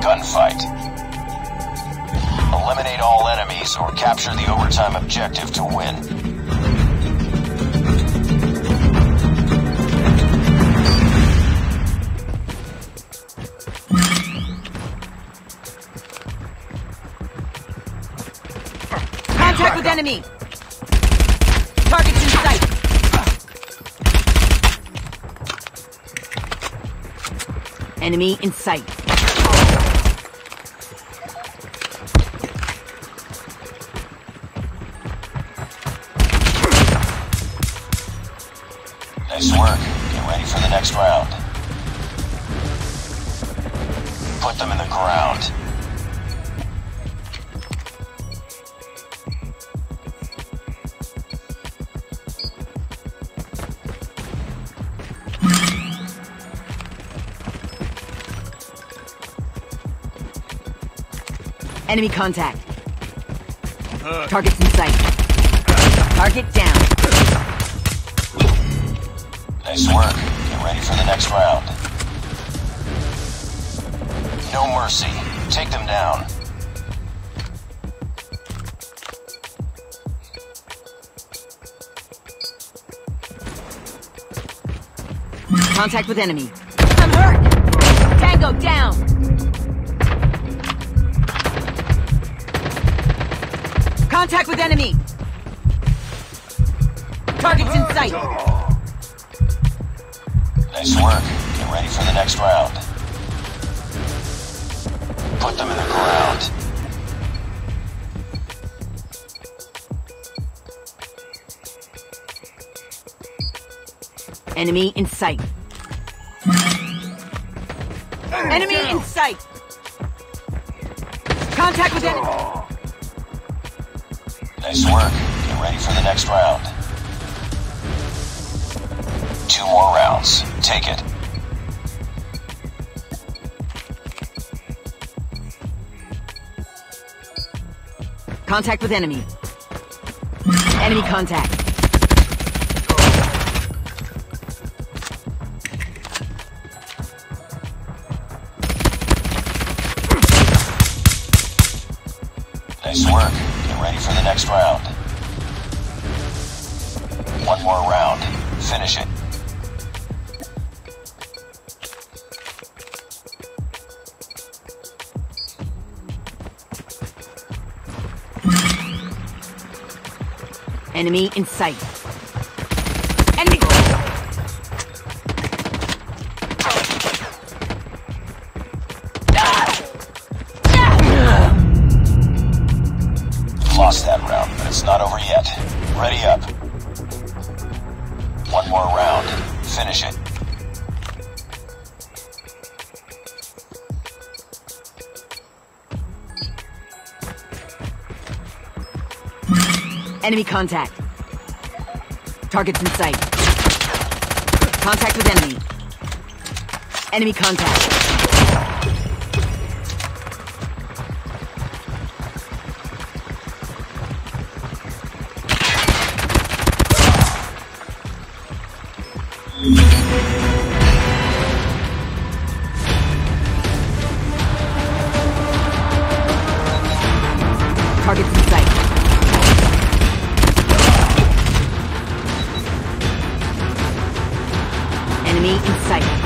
Gunfight. Eliminate all enemies or capture the overtime objective to win. Contact with enemy! Targets in sight! Enemy in sight. Nice work. Get ready for the next round. Put them in the ground. Enemy contact. Uh. Targets in sight. Target down. Nice work. Get ready for the next round. No mercy. Take them down. Contact with enemy. I'm hurt! Tango down! Contact with enemy! Targets in sight! Nice work. Get ready for the next round. Put them in the ground. Enemy in sight. Enemy in sight! Contact with enemy! Nice work. Get ready for the next round. Two more rounds. Take it. Contact with enemy. Enemy contact. Nice work. Ready for the next round. One more round. Finish it. Enemy in sight. It's not over yet. Ready up. One more round. Finish it. Enemy contact. Targets in sight. Contact with enemy. Enemy contact. Targets in sight. Enemy in sight.